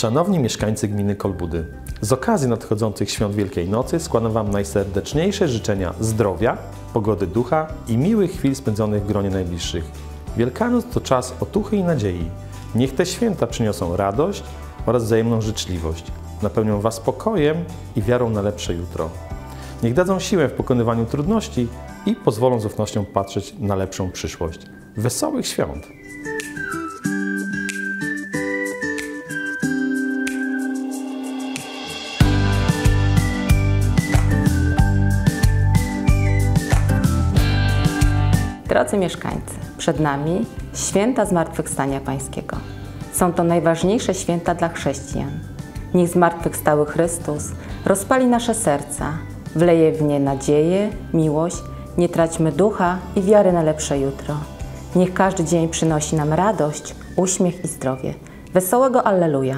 Szanowni mieszkańcy gminy Kolbudy, z okazji nadchodzących świąt Wielkiej Nocy składam Wam najserdeczniejsze życzenia zdrowia, pogody ducha i miłych chwil spędzonych w gronie najbliższych. Wielkanoc to czas otuchy i nadziei. Niech te święta przyniosą radość oraz wzajemną życzliwość. Napełnią Was spokojem i wiarą na lepsze jutro. Niech dadzą siłę w pokonywaniu trudności i pozwolą z ufnością patrzeć na lepszą przyszłość. Wesołych świąt! Drodzy mieszkańcy, przed nami święta Zmartwychwstania Pańskiego. Są to najważniejsze święta dla chrześcijan. Niech zmartwychwstały Chrystus rozpali nasze serca, wleje w nie nadzieję, miłość, nie traćmy ducha i wiary na lepsze jutro. Niech każdy dzień przynosi nam radość, uśmiech i zdrowie. Wesołego Alleluja!